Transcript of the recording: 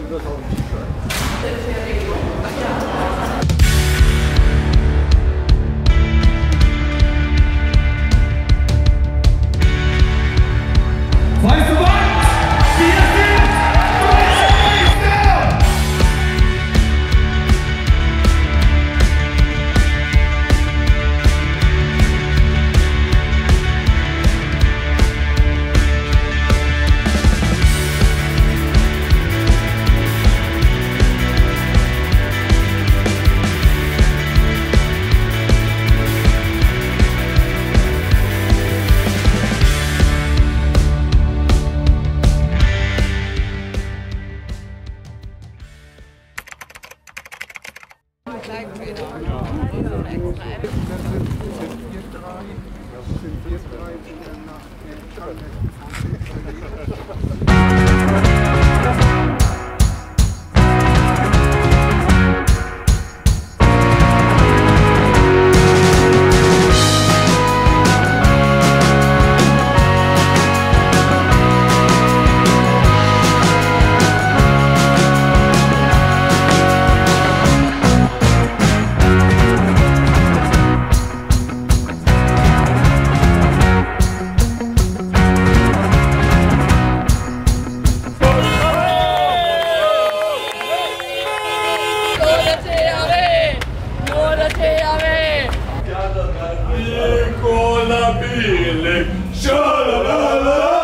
걸려서 Nur Nicola Billy, sha.